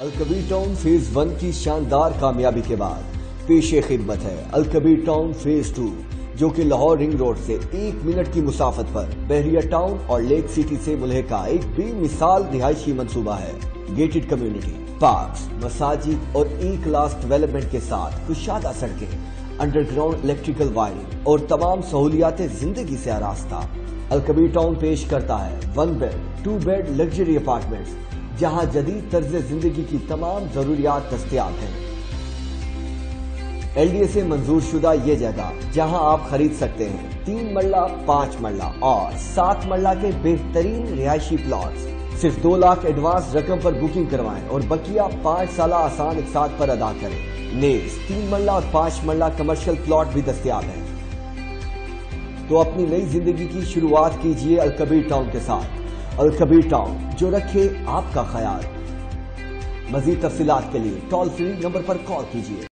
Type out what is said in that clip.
Al Kabir town phase one की शानदार कामयाबी के बाद पेशे खिदमत है अलकबीर टाउन फ़ेज़ टू जो कि लाहौर रिंग रोड से एक मिनट की मुसाफत पर बहरिया टाउन और लेक सिटी से मुलहका एक बेमिसाल रिहायशी मंसूबा है। गेटेड कम्युनिटी पार्क मसाजिद और ई क्लास डेवलपमेंट के साथ कुशादा सड़कें अंडरग्राउंड इलेक्ट्रिकल वायरिंग और तमाम सहूलियात ज़िंदगी से आरास्ता। अलकबीर टाउन पेश करता है one bed two bed luxury apartments जहाँ जदीद तर्ज ज़िंदगी की तमाम जरूरियात दस्तियाब हैं। एलडीए से मंजूर शुदा ये जगह, जहाँ आप खरीद सकते हैं। तीन मरला पाँच मरला और सात मरला के बेहतरीन रिहायशी प्लॉट्स। सिर्फ़ दो लाख एडवांस रकम पर बुकिंग करवाएँ और बकिया पाँच साल आसान इकसाद पर अदा करें। नेज तीन मरला और पाँच मरला कमर्शियल प्लॉट भी दस्तियाब है। तो अपनी नई ज़िंदगी की शुरुआत कीजिए अलकबीर टाउन के साथ। अलकबीर टाउन जो रखे आपका ख्याल। मजीद तफसीत के लिए टोल फ्री नंबर पर कॉल कीजिए।